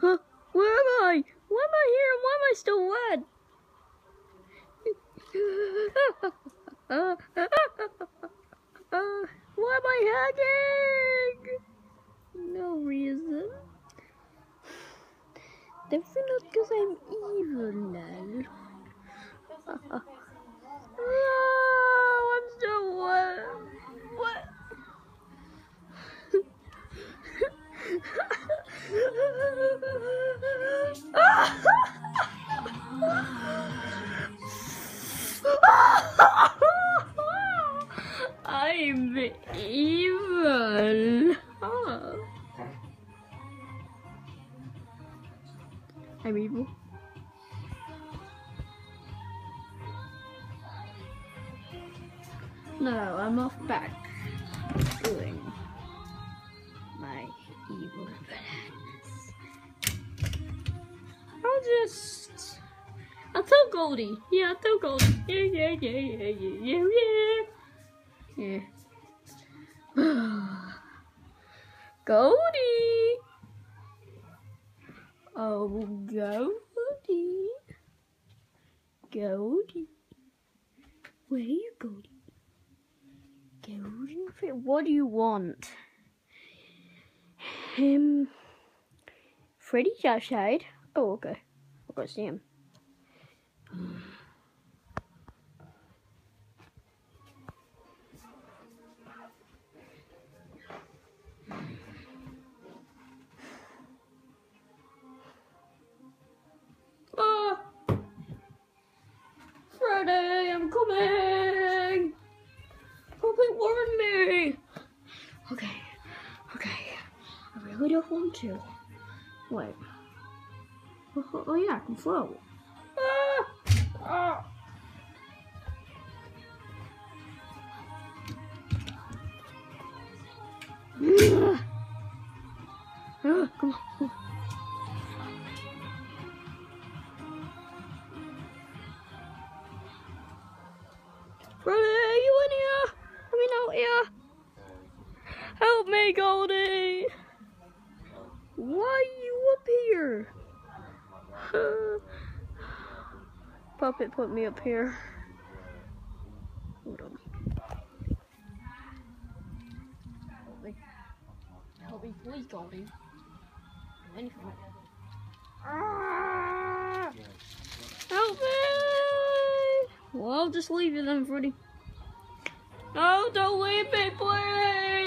Huh? Where am I? Why am I here? Why am I still wet? Uh, why am I hacking? No reason. Definitely not because I'm evil, lol. I'm evil. Oh. I'm evil. No, I'm off back doing my evil plans. I'll just. I'll tell Goldie. Yeah, I'll tell Goldie. Yeah, yeah, yeah, yeah, yeah, yeah, yeah. Yeah. Goldie! Oh, Goldie. Goldie. Where are you, Goldie? Golden Fre- What do you want? Him. Freddy's outside. Oh, okay. I'll go see him. Ah, Freddy, I'm coming! Puppet warn me! Okay, okay. I really don't want to. Wait. Oh, oh yeah, I can float. Ah! Ah! Come on. Brother, you in here? I mean, out here. Help me, Goldie. Why are you up here? Puppet put me up here. Hold on. Help me. Help me, please, Goldie. Anything. Ah! Help me! Well, I'll just leave you then, Freddy. No, don't leave me, please!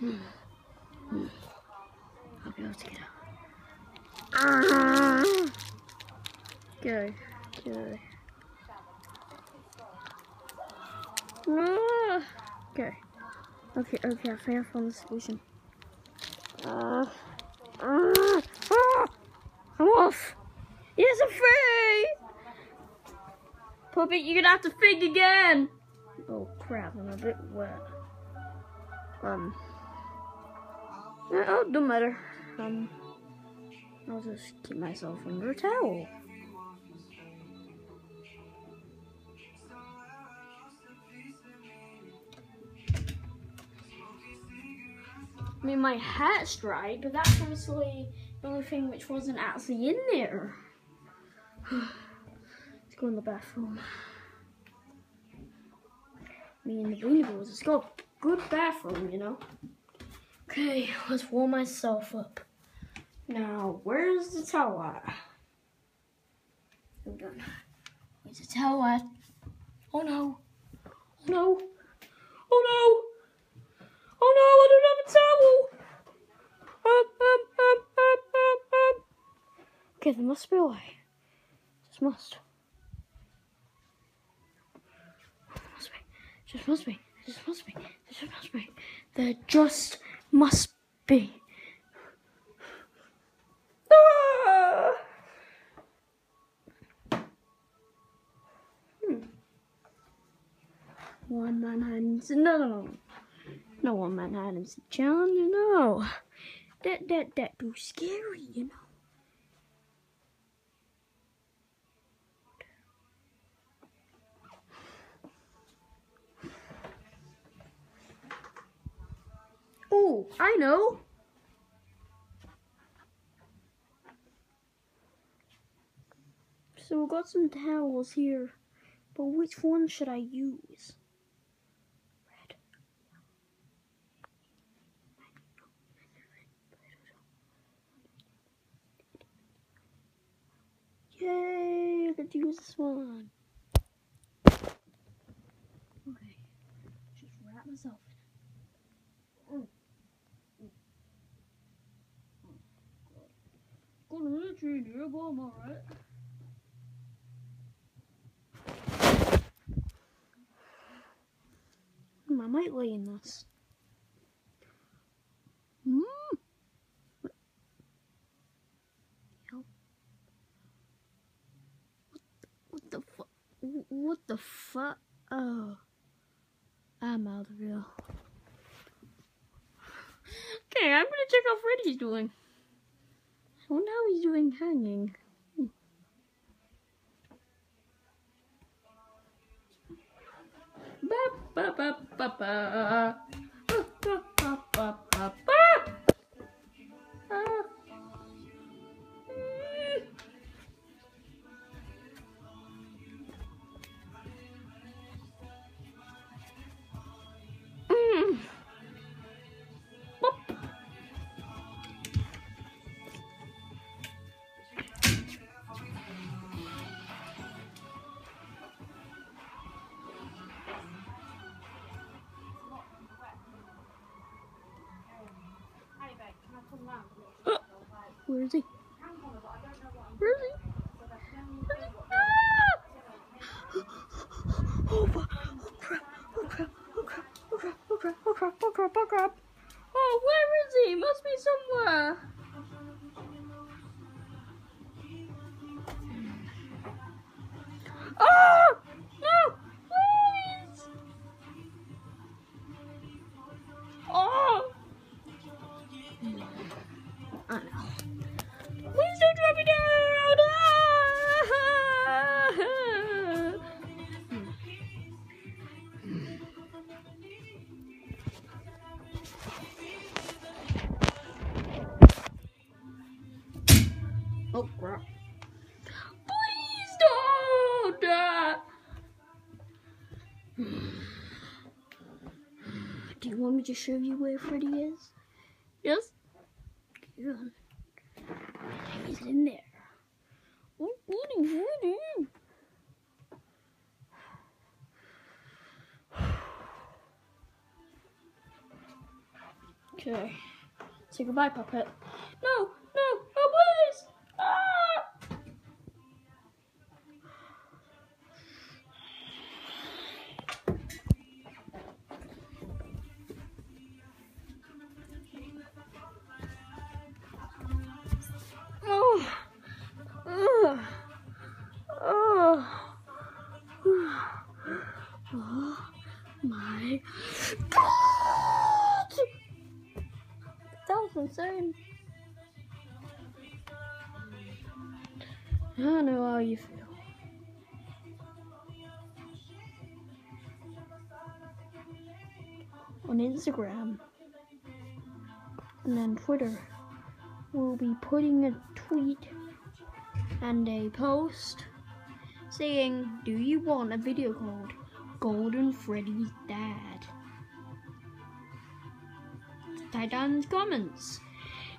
I'll be able to get out. Ah! Go, go. Ah! Okay. Okay, okay, I think I found the solution. Uh, uh, ah, I'm off. Yes, I'm free. Puppet, you're gonna have to think again. Oh crap, I'm a bit wet. Um, uh, oh, don't matter. Um, I'll just keep myself under a towel. I mean, my hat's dry, but that's obviously the only thing which wasn't actually in there. Let's go in the bathroom. Me and the Beanie Boys, let's go. Good bathroom, you know. Okay, let's warm myself up. Now, where's the towel at? Hold on. Where's the towel at? Oh no. Oh no. Oh no. Oh no, I don't have a towel. Um, um, um, um, um, um. Okay, there must be a way. Just must. There must be. Just must be. There just must be. There just must be. There just must be. Ah! Hmm. One man hands. No, no, one man hands challenge. No. That that that too scary, you know. I know. So we've got some towels here, but which one should I use? Red. Yay, let's use this one. Okay, just wrap myself in it. Gonna let you in here, but I'm alright. I might lay in this. Mm. Yep. What the fuck? What the fuck? Oh. I'm out of here. Okay, I'm gonna check how Freddy's doing. Wonder how he's doing hanging. Hmm. Ba ba ba. Ba ba Where is he? Where is he? Where is he? Ah! Oh, oh crap! Oh crap! Oh crap! Oh crap! Oh crap! Oh crap! Oh crap! Oh crap! Oh, where is he? Must be somewhere. Want me to show you where Freddy is? Yes? Good. He's in there. Oh, Freddy, Freddy. Okay. Say goodbye, puppet. No, I don't know how you feel. On Instagram and then Twitter we'll be putting a tweet and a post saying, Do you want a video called Golden Freddy's Dad? Type down in the comments.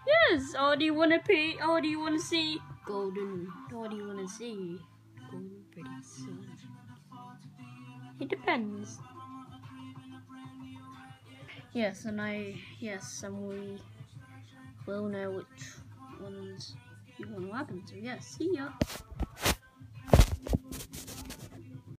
Yes, or do you want to pay, or do you want to see Golden, or do you want to see Golden Freddy son? It depends. Yes, and I, yes, and we will know which ones you want to happen. So, yeah, see ya.